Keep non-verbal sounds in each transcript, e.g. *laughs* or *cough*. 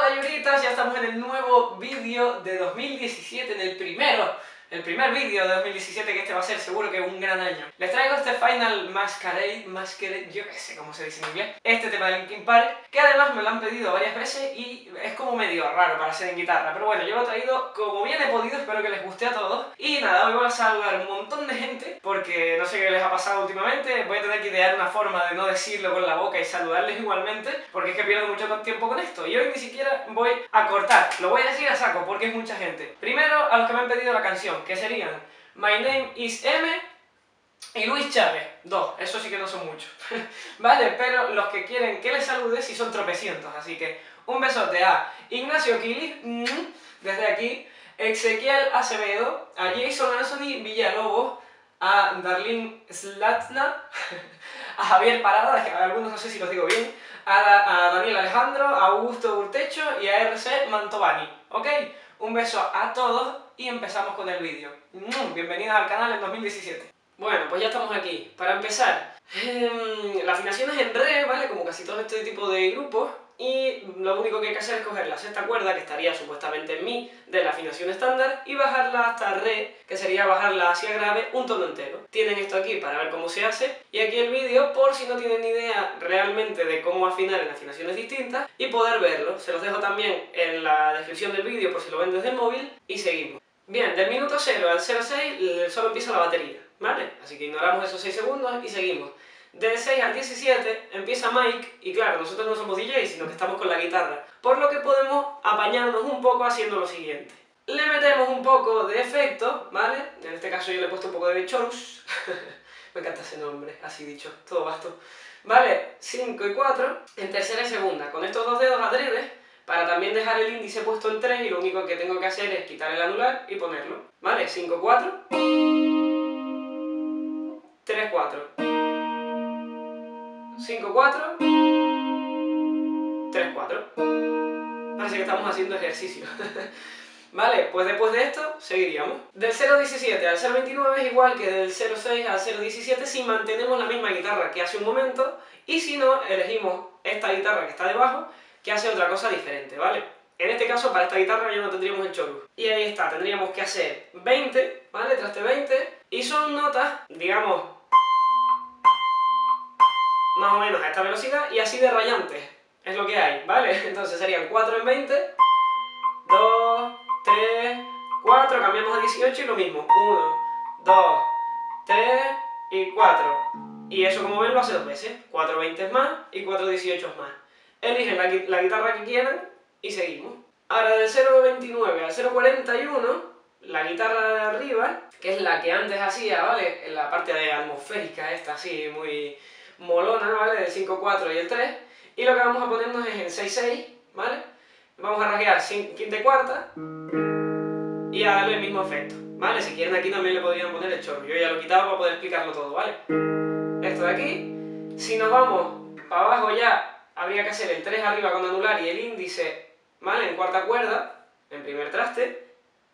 Hola Yuritas, ya estamos en el nuevo vídeo de 2017, en el primero, el primer vídeo de 2017 que este va a ser seguro que un gran año. Les traigo este Final Masquerade, Masquerade, yo qué sé cómo se dice en inglés, este tema de Linkin Park, que además me lo han pedido varias veces y es como medio raro para ser en guitarra, pero bueno, yo lo he traído como bien he podido, espero que les guste a todos. Y nada, hoy voy a saludar un montón de gente, porque no sé qué les ha pasado últimamente, voy a tener que idear una forma de no decirlo con la boca y saludarles igualmente, porque es que pierdo mucho tiempo con esto, y hoy ni siquiera voy a cortar, lo voy a decir a saco, porque es mucha gente. Primero, a los que me han pedido la canción, que serían My Name is M y Luis Chávez, dos, eso sí que no son muchos, *laughs* ¿vale? Pero los que quieren que les salude sí son tropecientos, así que un besote a Ignacio Kili, mm, desde aquí, Ezequiel Acevedo, a Jason Anthony Villalobos, a Darlene Slatna, *laughs* a Javier Parada, que algunos no sé si los digo bien, a, a Daniel Alejandro, a Augusto Urtecho y a RC Mantovani, ¿ok? Un beso a todos y empezamos con el vídeo. Mm, bienvenidos al canal en 2017. Bueno, pues ya estamos aquí. Para empezar, eh, la afinación es en re, ¿vale? Como casi todo este tipo de grupos. Y lo único que hay que hacer es coger la sexta cuerda, que estaría supuestamente en mi, de la afinación estándar, y bajarla hasta re, que sería bajarla hacia grave un tono entero. Tienen esto aquí para ver cómo se hace, y aquí el vídeo por si no tienen ni idea realmente de cómo afinar en afinaciones distintas, y poder verlo. Se los dejo también en la descripción del vídeo por si lo ven desde el móvil, y seguimos. Bien, del minuto 0 al 0,6 solo empieza la batería, ¿vale? Así que ignoramos esos 6 segundos y seguimos. Del 6 al 17 empieza Mike, y claro, nosotros no somos DJs, sino que estamos con la guitarra, por lo que podemos apañarnos un poco haciendo lo siguiente. Le metemos un poco de efecto, ¿vale? En este caso yo le he puesto un poco de Bichorus. *laughs* Me encanta ese nombre, así dicho, todo basto. ¿Vale? 5 y 4, en tercera y segunda, con estos dos dedos adredes, para también dejar el índice puesto en 3 y lo único que tengo que hacer es quitar el anular y ponerlo. ¿Vale? 5, 4. 3, 4. 5, 4. 3, 4. Parece que estamos haciendo ejercicio. *laughs* vale, pues después de esto seguiríamos. Del 0.17 al 0.29 es igual que del 0.6 al 0.17 si mantenemos la misma guitarra que hace un momento y si no, elegimos esta guitarra que está debajo que hace otra cosa diferente, ¿vale? En este caso, para esta guitarra ya no tendríamos el chorus. Y ahí está, tendríamos que hacer 20, ¿vale? Traste 20, y son notas, digamos, más o menos a esta velocidad, y así de rayantes. Es lo que hay, ¿vale? *laughs* Entonces serían 4 en 20, 2, 3, 4, cambiamos a 18 y lo mismo. 1, 2, 3 y 4. Y eso, como ven, lo hace dos veces. 4 20 más y 4 18 más eligen la, guitarra que quieran y seguimos. Ahora del 0.29 al 0.41, la guitarra de arriba, que es la que antes hacía, ¿vale? En la parte de atmosférica esta, así, muy molona, ¿vale? Del 5.4 y el 3. Y lo que vamos a ponernos es el 6.6, ¿vale? Vamos a rasguear quinta y cuarta y a darle el mismo efecto, ¿vale? Si quieren aquí también le podrían poner el chorro. Yo ya lo he quitado para poder explicarlo todo, ¿vale? Esto de aquí. Si nos vamos para abajo ya habría que hacer el 3 arriba con anular y el índice, ¿vale? En cuarta cuerda, en primer traste.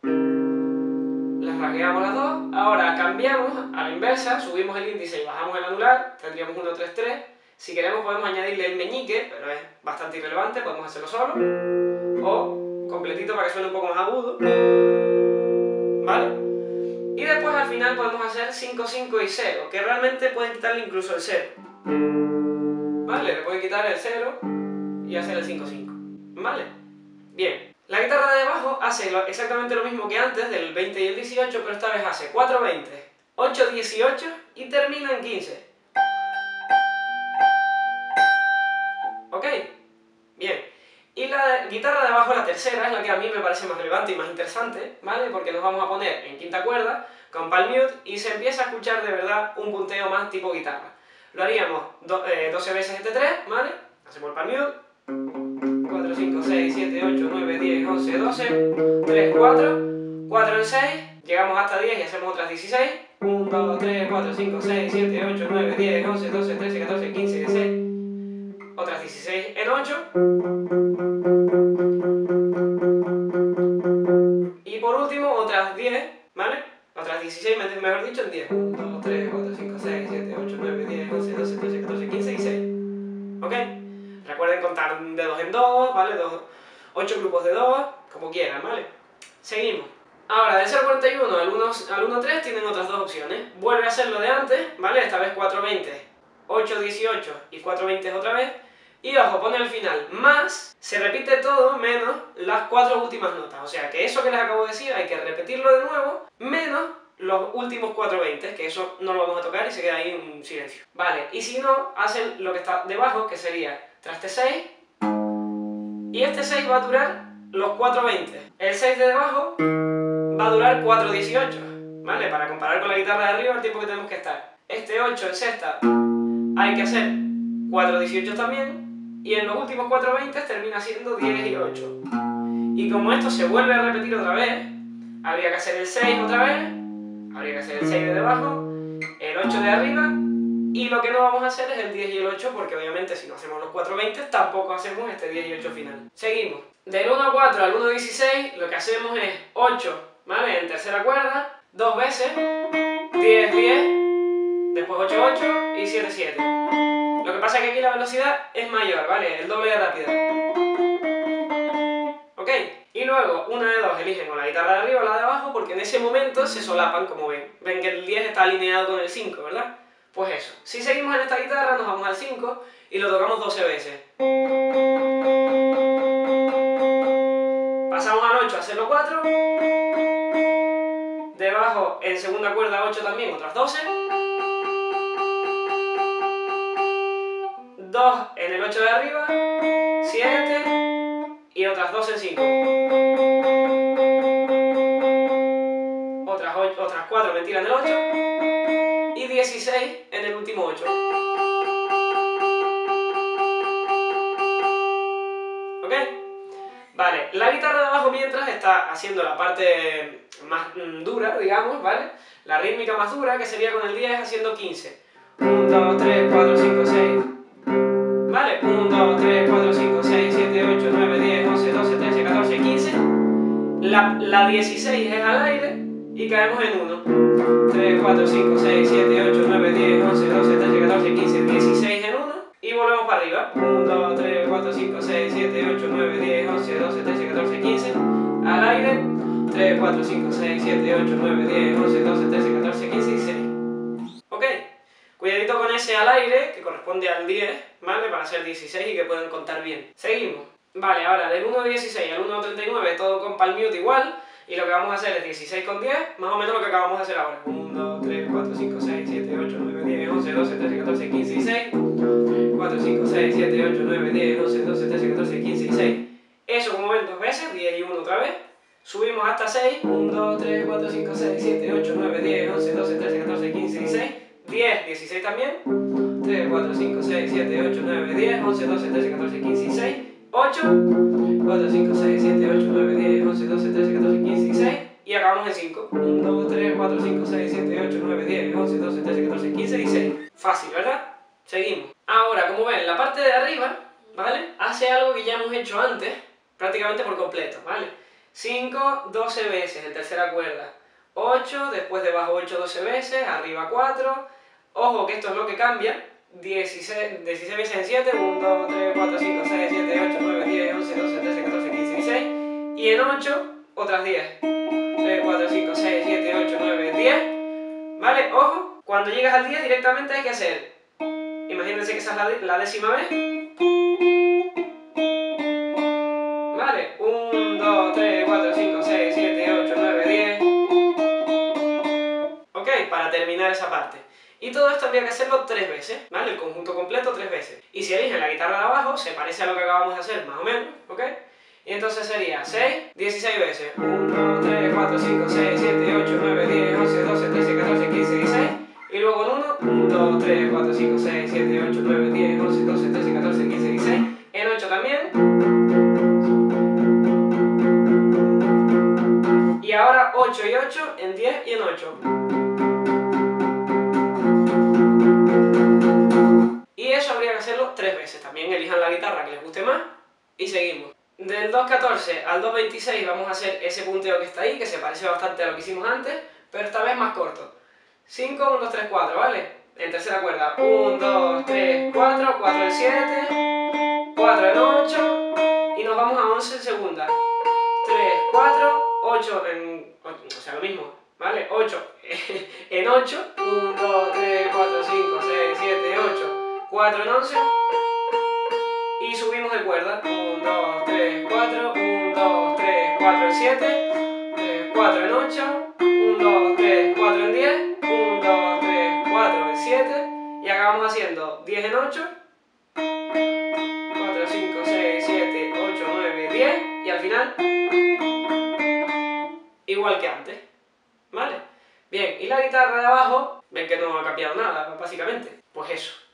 Las rasgueamos las dos. Ahora cambiamos a la inversa, subimos el índice y bajamos el anular, tendríamos 1, 3, 3. Si queremos podemos añadirle el meñique, pero es bastante irrelevante, podemos hacerlo solo. O completito para que suene un poco más agudo. ¿Vale? Y después al final podemos hacer 5, 5 y 0, que realmente pueden quitarle incluso el 0. ¿Vale? Le pueden quitar el 0 y hacer el 5-5. ¿Vale? Bien. La guitarra de abajo hace exactamente lo mismo que antes, del 20 y el 18, pero esta vez hace 4 20, 8 18 y termina en 15. ¿Ok? Bien. Y la guitarra de abajo, la tercera, es la que a mí me parece más relevante y más interesante, ¿vale? Porque nos vamos a poner en quinta cuerda, con palm mute, y se empieza a escuchar de verdad un punteo más tipo guitarra. Lo haríamos 12 veces este 3, ¿vale? Hacemos el palm mute. 4, 5, 6, 7, 8, 9, 10, 11, 12. 3, 4. 4 en 6. Llegamos hasta 10 y hacemos otras 16. 1, 2, 3, 4, 5, 6, 7, 8, 9, 10, 11, 12, 13, 14, 15, 16. Otras 16 en 8. Y por último, otras 10, ¿vale? Otras 16, mejor dicho, en 10. 1, 2, 3, 4, 5, ¿Ok? Recuerden contar de 2 en 2, ¿vale? Dos, 8 grupos de 2, como quieran, ¿vale? Seguimos. Ahora, del 041 al 1, al 1.3 tienen otras dos opciones. Vuelve a hacer lo de antes, ¿vale? Esta vez 420, 818 y 420 otra vez. Y ojo, pone al final más, se repite todo menos las cuatro últimas notas. O sea que eso que les acabo de decir hay que repetirlo de nuevo, menos los últimos 420, que eso no lo vamos a tocar y se queda ahí un silencio. Vale, y si no, hacen lo que está debajo, que sería traste 6, y este 6 va a durar los 420. El 6 de debajo va a durar 418, ¿vale? Para comparar con la guitarra de arriba el tiempo que tenemos que estar. Este 8 en sexta hay que hacer 418 también, y en los últimos 420 termina siendo 10 y 8. Y como esto se vuelve a repetir otra vez, habría que hacer el 6 otra vez, habría que hacer el 6 de debajo, el 8 de arriba, y lo que no vamos a hacer es el 10 y el 8, porque obviamente si no hacemos los 420, tampoco hacemos este 10 y 8 final. Seguimos. Del 1 a 4 al 1 a 16, lo que hacemos es 8, ¿vale? En tercera cuerda, dos veces, 10, 10, después 8, 8 y 7, 7. Lo que pasa es que aquí la velocidad es mayor, ¿vale? El doble de rápida. Y luego, una de dos eligen o la guitarra de arriba o la de abajo, porque en ese momento se solapan, como ven. Ven que el 10 está alineado con el 5, ¿verdad? Pues eso. Si seguimos en esta guitarra, nos vamos al 5 y lo tocamos 12 veces. Pasamos al 8 a hacerlo 4. Debajo, en segunda cuerda 8 también, otras 12. 2 en el 8 de arriba, 7 y otras 2 en 5. Otras, otras 4 mentiras en el 8 y 16 en el último 8. ¿Ok? Vale, la guitarra de abajo mientras está haciendo la parte más mm, dura, digamos, ¿vale? La rítmica más dura, que sería con el 10 haciendo 15. 1, 2, 3, 4, 5, 6. ¿Vale? 1, 2, 3, 4, 5, La, la 16 es al aire y caemos en 1. 3, 4, 5, 6, 7, 8, 9, 10, 11, 12, 13, 14, 15, 16 en 1. Y volvemos para arriba. 1, 2, 3, 4, 5, 6, 7, 8, 9, 10, 11, 12, 13, 14, 15. Al aire. 3, 4, 5, 6, 7, 8, 9, 10, 11, 12, 13, 14, 15 y 6. ¿Ok? Cuidadito con ese al aire, que corresponde al 10, ¿vale? Para ser 16 y que pueden contar bien. Seguimos. Vale, ahora del 1 a 16 al 1 a 39, todo con palm mute igual. Y lo que vamos a hacer es 16 con 10, más o menos lo que acabamos de hacer ahora. 1, 2, 3, 4, 5, 6, 7, 8, 9, 10, 11, 12, 13, 14, 15 y 6. 4, 5, 6, 7, 8, 9, 10, 11, 12, 13, 14, 15 y 6. Eso como ven dos veces, 10 y 1 otra vez. Subimos hasta 6. 1, 2, 3, 4, 5, 6, 7, 8, 9, 10, 11, 12, 13, 14, 15 y 6. 10, 16 también. 3, 4, 5, 6, 7, 8, 9, 10, 11, 12, 13, 14, 15 y 6. 8. 4, 5, 6, 7, 8, 9, 10, 11, 12, 13, 14, 15 y 6. Y acabamos en 5. 1, 2, 3, 4, 5, 6, 7, 8, 9, 10, 11, 12, 13, 14, 15 y 6. Fácil, ¿verdad? Seguimos. Ahora, como ven, la parte de arriba, ¿vale? Hace algo que ya hemos hecho antes, prácticamente por completo, ¿vale? 5, 12 veces en tercera cuerda. 8, después debajo 8, 12 veces, arriba 4. Ojo que esto es lo que cambia. 16, 16 veces en 7, 1, 2, 3, 4, 5, 6, 7, 8, 9, 10, 11, 12, 13, 14, 15, 16. Y en 8, otras 10. 3, 4, 5, 6, 7, 8, 9, 10. ¿Vale? Ojo, cuando llegas al 10 directamente hay que hacer. Imagínense que esa es la, la décima vez. Vale, 1, 2, 3, 4, 5, 6, 7, 8, 9, 10. Ok, para terminar esa parte. Y todo esto habría que hacerlo tres veces, ¿vale? El conjunto completo tres veces. Y si eligen la guitarra de abajo, se parece a lo que acabamos de hacer, más o menos, ¿ok? Y entonces sería 6, 16 veces. 1, 2, 3, 4, 5, 6, 7, 8, 9, 10, 11, 12, 13, 14, 15, 16. Y luego en 1, 1, 2, 3, 4, 5, 6, 7, 8, 9, 10, 11, 12, 13, 14, 15, 16. En 8 también. Y ahora 8 y 8 en 10 y en 8. Hacerlo tres veces. También elijan la guitarra que les guste más y seguimos. Del 2.14 al 2.26 vamos a hacer ese punteo que está ahí, que se parece bastante a lo que hicimos antes, pero esta vez más corto. 5, 1, 2, 3, 4, ¿vale? En tercera cuerda. 1, 2, 3, 4, 4 en 7, 4 en 8, y nos vamos a 11 en segunda. 3, 4, 8 en... o sea, lo mismo, ¿vale? 8 *laughs* en 8. 1, 2, 3, 4, 5, 6, 7, 8. 4 en 11. Y subimos de cuerda. 1, 2, 3, 4. 1, 2, 3, 4 en 7. 3, 4 en 8. 1, 2, 3, 4 en 10. 1, 2, 3, 4 en 7. Y acabamos haciendo 10 en 8. 4, 5, 6, 7, 8, 9, 10. Y al final, igual que antes. ¿Vale? Bien, y la guitarra de abajo, ven que no ha cambiado nada, básicamente. Pues eso.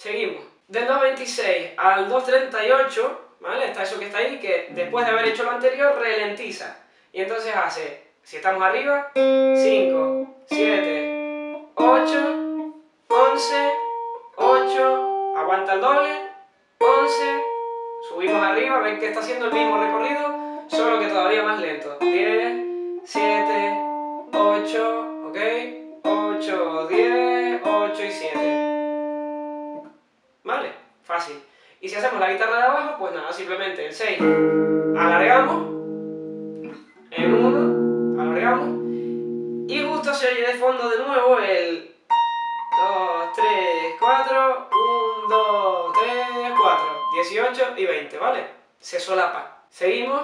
Seguimos. Del 2.26 al 2.38, ¿vale? Está eso que está ahí, que después de haber hecho lo anterior, ralentiza. Y entonces hace, si estamos arriba, 5, 7, 8, 11, 8, aguanta el doble, 11, subimos arriba, ven que está haciendo el mismo recorrido, solo que todavía más lento. Simplemente el 6 alargamos, en 1, alargamos, y justo se oye de fondo de nuevo el 2, 3, 4, 1, 2, 3, 4, 18 y 20, ¿vale? Se solapa. Seguimos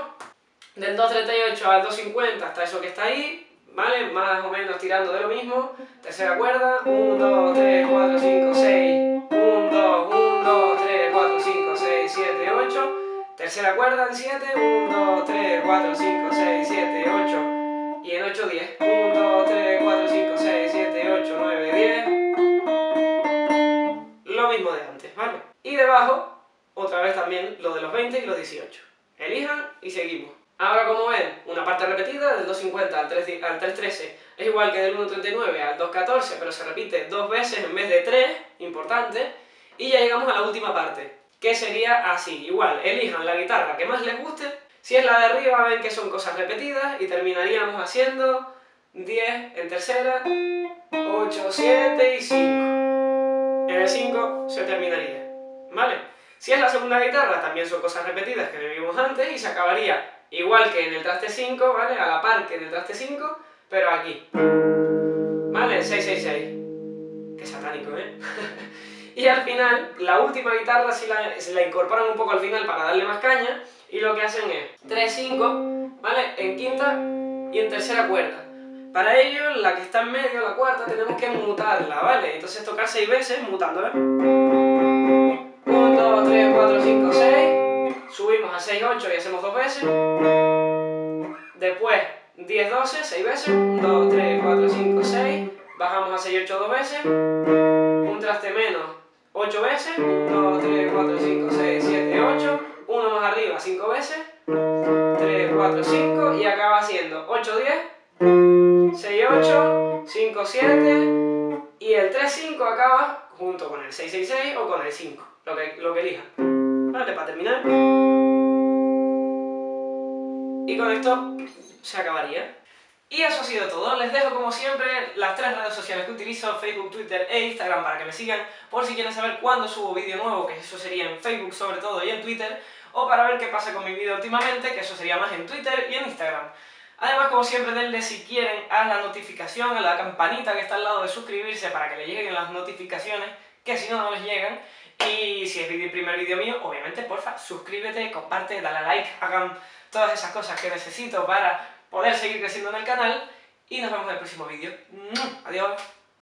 del 2.38 al 2.50 hasta eso que está ahí, ¿vale? Más o menos tirando de lo mismo. Tercera cuerda, 1, 2, 3, 4, 5, 6, 1, Tercera cuerda en 7, 1, 2, 3, 4, 5, 6, 7, 8. Y en 8, 10. 1, 2, 3, 4, 5, 6, 7, 8, 9, 10. Lo mismo de antes, ¿vale? Y debajo, otra vez también lo de los 20 y los 18. Elijan y seguimos. Ahora, como ven, una parte repetida del 2.50 al 3.13 es igual que del 1.39 al 2.14, pero se repite dos veces en vez de tres, importante, y ya llegamos a la última parte, que sería así, igual, elijan la guitarra que más les guste, si es la de arriba ven que son cosas repetidas, y terminaríamos haciendo 10 en tercera, 8, 7 y 5. En el 5 se terminaría, ¿vale? Si es la segunda guitarra, también son cosas repetidas que vimos antes, y se acabaría igual que en el traste 5, ¿vale? A la par que en el traste 5, pero aquí. ¿Vale? 666. Qué satánico, ¿eh? *laughs* y al final, la última guitarra la, se la incorporan un poco al final para darle más caña, y lo que hacen es 3-5, ¿vale? En quinta y en tercera cuerda. Para ello, la que está en medio, la cuarta, tenemos que mutarla, ¿vale? Entonces tocar 6 veces mutándola. 1, 2, 3, 4, 5, 6 subimos a 6, 8 y hacemos dos veces. Después 10, 12, 6 veces. 2, 3, 4, 5, 6. Bajamos a 6, 8 dos veces. Un traste menos 8 veces. 2, 3, 4, 5, 6, 7, 8. Uno más arriba 5 veces. 3, 4, 5 y acaba siendo 8, 10. 6, 8, 5, 7 y el 3, 5 acaba junto con el 6, 6, 6 o con el 5, lo que, lo que elijan. Vale, para terminar. Y con esto se acabaría. Y eso ha sido todo. Les dejo como siempre las tres redes sociales que utilizo, Facebook, Twitter e Instagram para que me sigan, por si quieren saber cuándo subo vídeo nuevo, que eso sería en Facebook sobre todo y en Twitter, o para ver qué pasa con mi vídeo últimamente, que eso sería más en Twitter y en Instagram. Además, como siempre, denle si quieren a la notificación, a la campanita que está al lado de suscribirse para que le lleguen las notificaciones, que si no, no les llegan. Y si es el primer vídeo mío, obviamente, porfa, suscríbete, comparte, dale a like, hagan todas esas cosas que necesito para poder seguir creciendo en el canal. Y nos vemos en el próximo vídeo. Adiós.